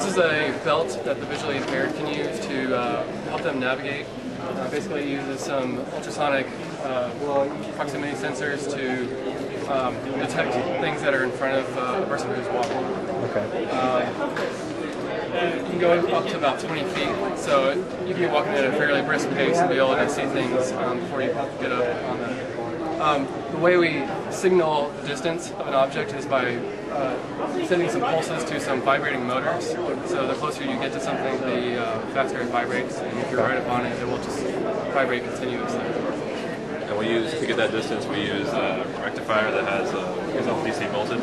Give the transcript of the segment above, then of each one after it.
This is a belt that the visually impaired can use to uh, help them navigate. Uh, basically, it uses some ultrasonic uh, proximity sensors to um, detect things that are in front of uh, a person who's walking. Okay. You can go up to about 20 feet, so you can be walking at a fairly brisk pace and be able to see things um, before you get up on them. Um, the way we signal the distance of an object is by uh, sending some pulses to some vibrating motors. So the closer you get to something, the uh, faster it vibrates, and if you're right up on it, it will just vibrate continuously. And we use, to get that distance, we use a rectifier that has a, off DC voltage.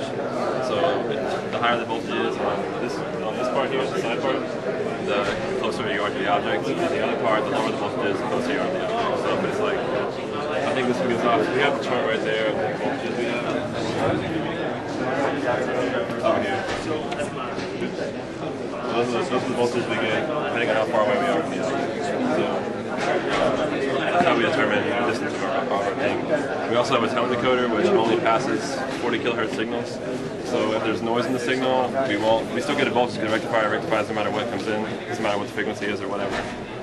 So it, the higher the voltage is on this, on this part here, the side part, the closer you are to the object. And the other part, the lower the voltage is, the closer you are to the object. So if it's like, I think this one gives off, we have the chart right there of the voltages we have. Over here. So those are, the, those are the voltages we get, depending on how far away we are from the object. So, that's how we determine the distance of our, our thing. We also have a tone decoder which only passes 40 kilohertz signals. So if there's noise in the signal, we won't. We still get a voltage because rectifier rectifies no matter what comes in, doesn't matter what the frequency is or whatever.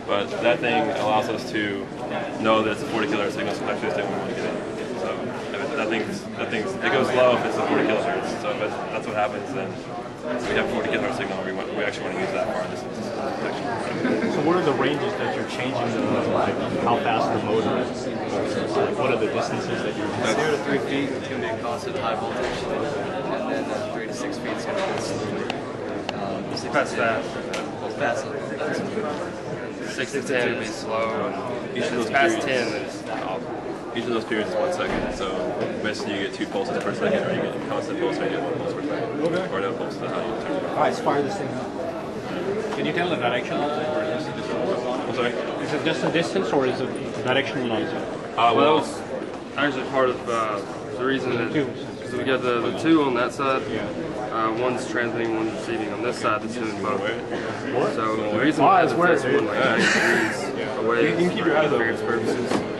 But that thing allows us to know that it's a 40 kilohertz signal, so actually we want to get it. So it, that thing's that thing's it goes low if it's a 40 kilohertz. So if it, that's what happens, then we have 40 kilohertz signal. We, want, we actually want to use that our distance what are the ranges that you're changing the, like, how fast the motor is? Like, what are the distances that you're Zero to three feet is going to be a constant high voltage, and then uh, three to six feet is going to be slow. Um, six That's to fast. Fast. Six to ten would be slow, and Each of if those it's past ten, then it's awful. Each of those periods is one second. So basically, you get two pulses per second, or you get a constant pulse, or you get one pulse per second, or no pulse. That's how you determine. All right, let's fire this thing up. Can you tell the direction of it, I'm sorry. Is it just a distance, or is it directional noise? Uh, Well, that was actually part of uh, the reason that because we got the, the two on that side. Uh, one's transmitting, one's receiving. On this side, it's doing both. So the reason why it's where test one like 90 degrees away You can keep your eyes for open. experience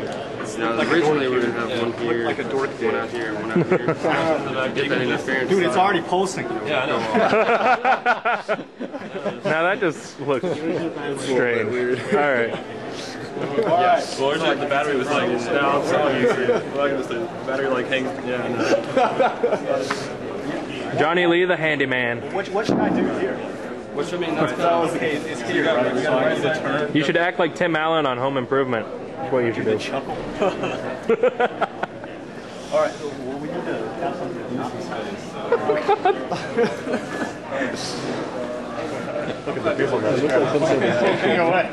purposes. Now, originally we would have one here, like a dork one out here, and one out here. Get that interference. Dude, it's already pulsing. Yeah, I know. Now that just looks strange. Weird. All right. Well, originally the battery was like down, so you see it. Like this, the battery like hangs. Yeah. I know. Johnny Lee, the handyman. What, what should I do here? Which I mean, that's kind Oh, of okay, it's here, right? We gotta raise the turn. You should act like Tim Allen on Home Improvement. That's what you should do. Chuckle. All right, well, we need to have something to do some space. Look at the people that Hang away.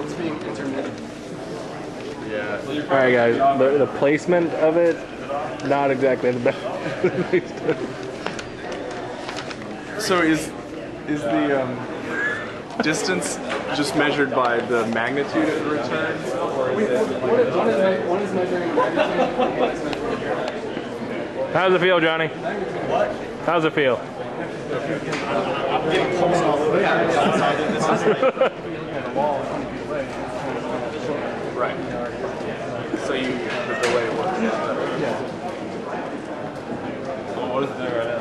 it's being intermittent. Yeah. All right, guys. The, the placement of it, not exactly the best. So is is the um, distance just measured by the magnitude of the return? Or is it One is, one is, me- one is measuring magnitude, and one is measuring How's it feel, Johnny? How's it feel? right? So you the delay works. Yeah. What is it doing right now?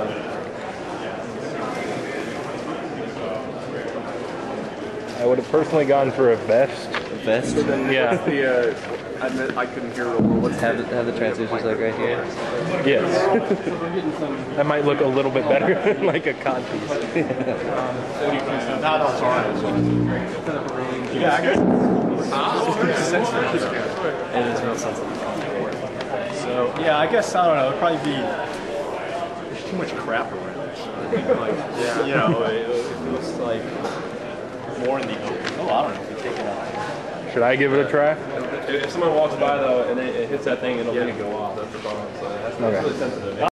I would have personally gone for a vest. A Vest. Yeah. The uh, I admit I couldn't hear the word. What's Have the, have the transducers like right here. Yes. that might look a little bit better, like a codpiece. No, no, it's all right. Yeah, I guess. It is real sensitive. So, yeah, I guess, I don't know, it'd probably be, there's too much crap around. Like, yeah. you know, it, it was like more in the open. Oh, I don't know, if we take it out. Should I give it a try? If if someone walks by though and it, it hits that thing, it'll make it go off. That's the problem. So that's, that's Okay. really sensitive.